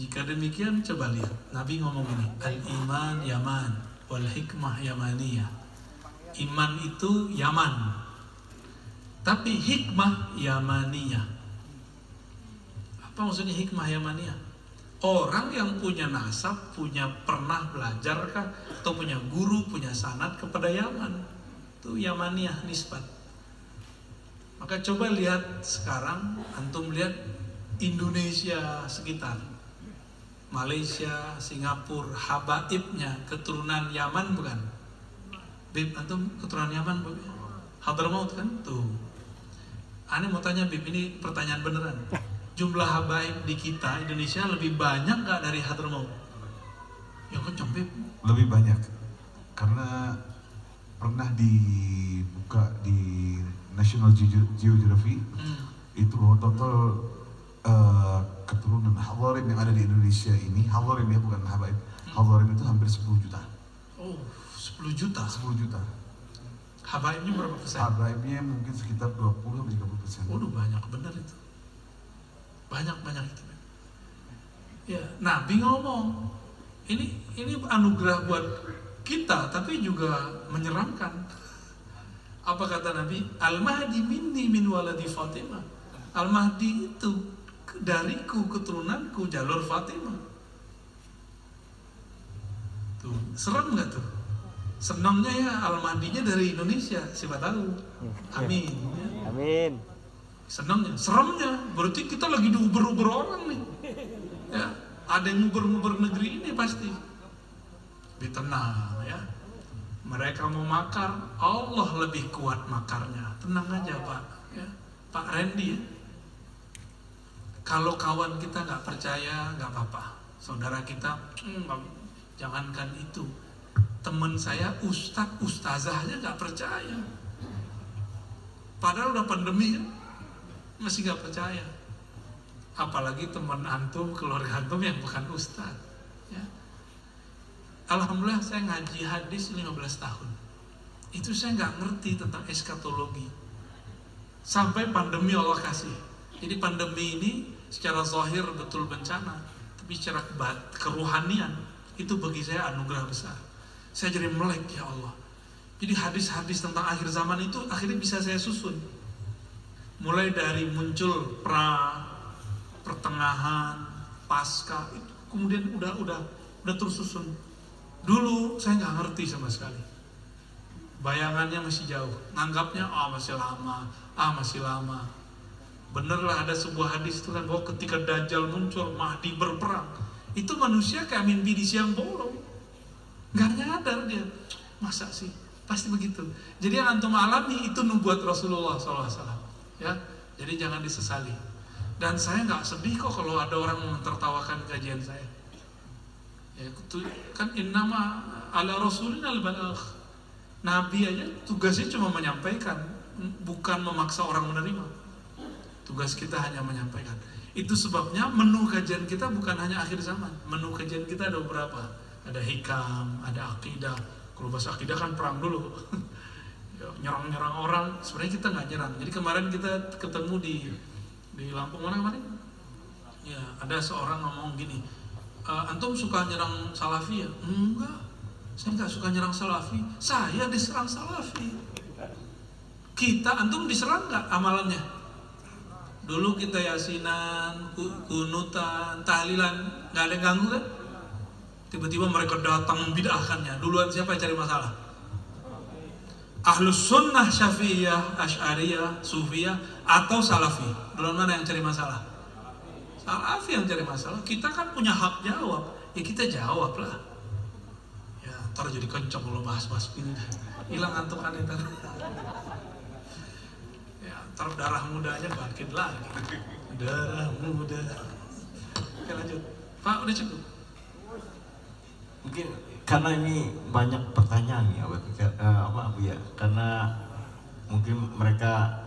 Jika demikian coba lihat Nabi ngomong ini Al-iman yaman Wal hikmah yamaniyah Iman itu yaman Tapi hikmah yamaniyah Apa maksudnya hikmah yamaniyah? Orang yang punya nasab, punya pernah belajar kah? Atau punya guru, punya sanat kepada Yaman Itu yamaniyah nisbat Maka coba lihat sekarang Antum lihat Indonesia sekitar Malaysia, Singapura, habaibnya keturunan Yaman bukan? Bib, antum keturunan Yaman bukan? Hadramaut kan? Tuh. Aneh mau tanya Bib, ini pertanyaan beneran. Jumlah habaib di kita Indonesia lebih banyak nggak dari Hadramaut? Yang kencang Bib. Lebih banyak. Karena pernah dibuka di National Geo- Geography Hmm. itu total eh, keturunan Hadarim yang ada di Indonesia ini Hadarim ya bukan Habaib Hadarim itu hampir 10 juta Oh, 10 juta. 10 juta Habaibnya berapa persen? Habaibnya mungkin sekitar 20 sampai 30 persen Waduh banyak bener itu. Banyak banyak itu. Ya, Nabi ngomong ini ini anugerah buat kita tapi juga menyeramkan. Apa kata Nabi? Al Mahdi minni min waladi Fatimah. Al Mahdi itu dariku keturunanku jalur Fatimah. Tuh, serem nggak tuh? Senangnya ya Al Mahdinya dari Indonesia, siapa tahu. Amin. ya. Amin. Senangnya, seremnya, berarti kita lagi diuber-uber orang nih. Ya, ada yang nguber-nguber negeri ini pasti. Lebih tenang ya. Mereka mau makar, Allah lebih kuat makarnya. Tenang aja Pak. Ya. Pak Randy ya. Kalau kawan kita nggak percaya, nggak apa-apa. Saudara kita, "Hmm, jangankan itu. Temen saya, ustadz, ustazah aja nggak percaya. Padahal udah pandemi kan, masih nggak percaya. Apalagi teman antum, keluarga antum yang bukan ustadz. Ya. Alhamdulillah saya ngaji hadis 15 tahun. Itu saya nggak ngerti tentang eskatologi. Sampai pandemi Allah kasih. Jadi pandemi ini secara zahir betul bencana. Tapi secara keruhanian itu bagi saya anugerah besar. Saya jadi melek ya Allah. Jadi hadis-hadis tentang akhir zaman itu akhirnya bisa saya susun. Mulai dari muncul pra, pertengahan, pasca, itu kemudian udah udah udah tersusun. Dulu saya nggak ngerti sama sekali. Bayangannya masih jauh, nganggapnya ah masih lama, ah masih lama. Bener lah ada sebuah hadis itu kan bahwa ketika Dajjal muncul, Mahdi berperang. Itu manusia kayak mimpi di siang bolong. Gak nyadar dia. Masa sih? Pasti begitu. Jadi yang antum alami itu nubuat Rasulullah SAW. Ya, jadi jangan disesali. Dan saya nggak sedih kok kalau ada orang mentertawakan kajian saya. Ya, kan innama ala rasulina al balagh. Nabi aja tugasnya cuma menyampaikan, bukan memaksa orang menerima. Tugas kita hanya menyampaikan. Itu sebabnya menu kajian kita bukan hanya akhir zaman. Menu kajian kita ada beberapa. Ada hikam, ada akidah. Kalau bahasa akidah kan perang dulu. Ya, Nyerang-nyerang orang. Sebenarnya kita nggak nyerang. Jadi kemarin kita ketemu di di Lampung mana kemarin? Ya, ada seorang ngomong gini. "E, antum suka nyerang salafi ya? Enggak. Saya nggak suka nyerang salafi. Saya diserang salafi. Kita antum diserang nggak amalannya? Dulu kita yasinan, ku- kunutan, tahlilan, nggak ada yang ganggu kan? Tiba-tiba mereka datang membid'ahkannya. Duluan siapa yang cari masalah? Ahlus sunnah syafi'iyah, asy'ariyah, sufiyah, atau salafi? Duluan mana yang cari masalah? Salafi yang cari masalah. Kita kan punya hak jawab. Ya kita jawab lah. Ya, ntar jadi kencang kalau bahas-bahas ini. Hilang antukan itu. Ntar darah mudanya bangkit lagi. Darah muda. Oke lanjut. Pak, udah cukup. Mungkin karena ini banyak pertanyaan ya Abu, eh, apa Abu ya karena mungkin mereka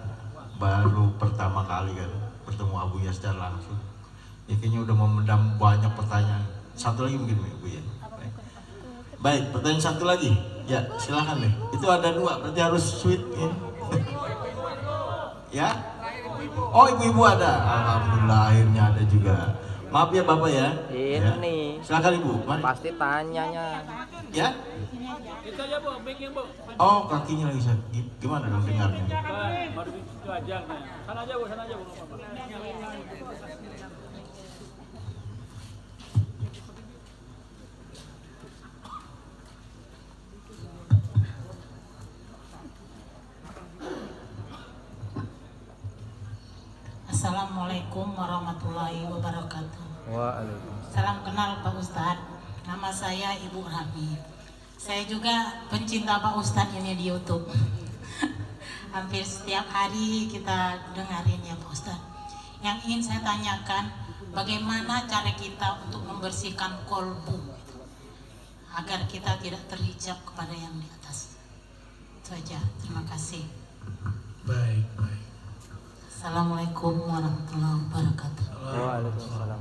baru pertama kali kan bertemu Abu ya secara langsung ya kayaknya udah memendam banyak pertanyaan satu lagi mungkin ya Bu ya baik. baik pertanyaan satu lagi ya silakan deh itu ada dua berarti harus sweet ya ya oh ibu-ibu ada alhamdulillah akhirnya ada juga Maaf ya Bapak ya. Ini. Ya. Silakan Ibu. Mari. Pasti tanyanya. Ya. Itu aja bu, bikin bu. Oh, kakinya lagi sakit. Gimana dong dengarnya? Baru itu aja. Sana aja bu, sana aja bu. nggak apa-apa. Assalamualaikum warahmatullahi wabarakatuh. Waalaikumsalam. Salam kenal Pak Ustadz. Nama saya Ibu Rabi. Saya juga pencinta Pak Ustadz ini di YouTube. Hampir setiap hari kita dengarin ya Pak Ustadz. Yang ingin saya tanyakan, bagaimana cara kita untuk membersihkan kolbu agar kita tidak terhijab kepada yang di atas. Itu aja. Terima kasih. Assalamualaikum warahmatullahi wabarakatuh. Waalaikumsalam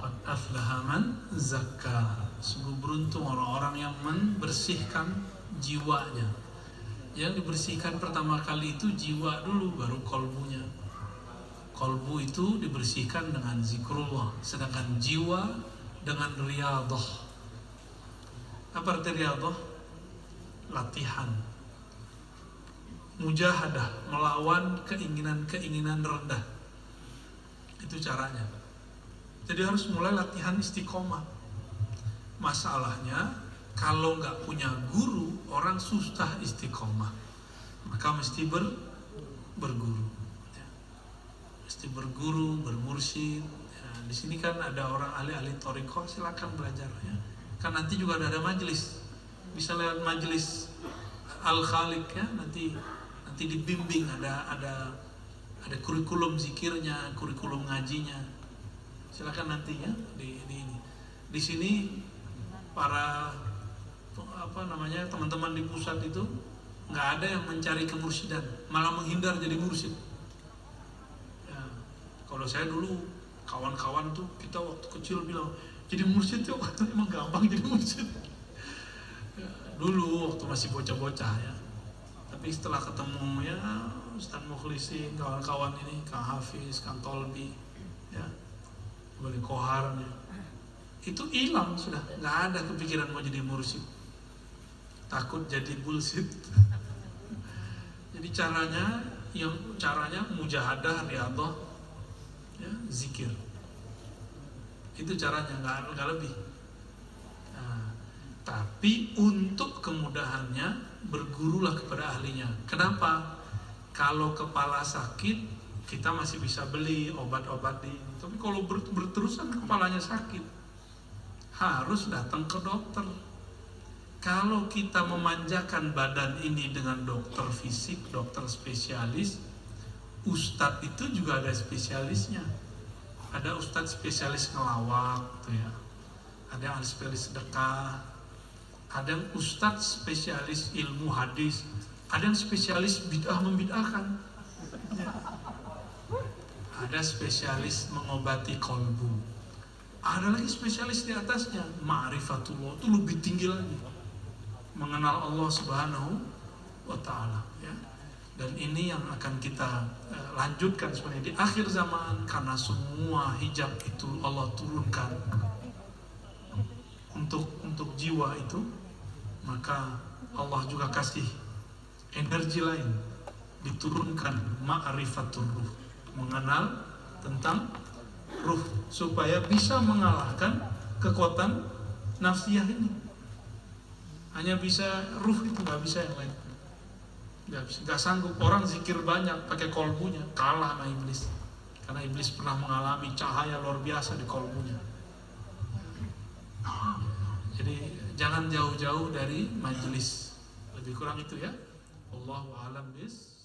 warahmatullahi zakka. Sungguh beruntung orang-orang yang membersihkan jiwanya. Yang dibersihkan pertama kali itu jiwa dulu, baru kolbunya. Kolbu itu dibersihkan dengan zikrullah, sedangkan jiwa dengan riyadhah. Apa arti riyadhah? Latihan. Mujahadah, melawan keinginan-keinginan rendah. Itu caranya. Jadi harus mulai latihan istiqomah. Masalahnya kalau nggak punya guru, orang susah istiqomah. Maka mesti ber, berguru. Ya. Mesti berguru, bermursyid. Ya, di sini kan ada orang ahli-ahli toriko, silakan belajar. Ya. Kan nanti juga ada, majelis. Bisa lewat majelis al khaliq ya nanti nanti dibimbing ada ada ada kurikulum zikirnya, kurikulum ngajinya. Silakan nantinya di, di ini. Di sini para apa namanya teman-teman di pusat itu nggak ada yang mencari kemursidan, malah menghindar jadi mursid. Ya, kalau saya dulu kawan-kawan tuh kita waktu kecil bilang jadi mursid tuh emang gampang jadi mursid. Ya, dulu waktu masih bocah-bocah ya. Tapi setelah ketemu ya Ustaz Mukhlisin, kawan-kawan ini, Kang Hafiz, Kang Tolbi, ya, Bali Kohar, ya. itu hilang sudah, nggak ada kepikiran mau jadi mursyid. Takut jadi bullshit. jadi caranya, yang caranya mujahadah, riyadhah, ya, zikir. Itu caranya, nggak lebih. Tapi untuk kemudahannya bergurulah kepada ahlinya. Kenapa? Kalau kepala sakit kita masih bisa beli obat-obat di. Tapi kalau ber- berterusan kepalanya sakit harus datang ke dokter. Kalau kita memanjakan badan ini dengan dokter fisik, dokter spesialis, ustadz itu juga ada spesialisnya. Ada ustadz spesialis ngelawak, tuh ya. Ada yang spesialis sedekah, ada yang ustadz spesialis ilmu hadis, ada yang spesialis bid'ah membid'ahkan. Ada spesialis mengobati kolbu. Ada lagi spesialis di atasnya, ma'rifatullah itu lebih tinggi lagi. Mengenal Allah Subhanahu wa taala ya. Dan ini yang akan kita eh, lanjutkan sebenarnya di akhir zaman karena semua hijab itu Allah turunkan untuk untuk jiwa itu maka Allah juga kasih energi lain. Diturunkan ma'rifatul ruh. Mengenal tentang ruh. Supaya bisa mengalahkan kekuatan nafsiyah ini. Hanya bisa ruh itu nggak bisa yang lain. Nggak bisa nggak sanggup. Orang zikir banyak pakai kolbunya. Kalah sama iblis. Karena iblis pernah mengalami cahaya luar biasa di kolbunya jadi jangan jauh-jauh dari majelis. Lebih kurang itu ya. Allahu a'lam bis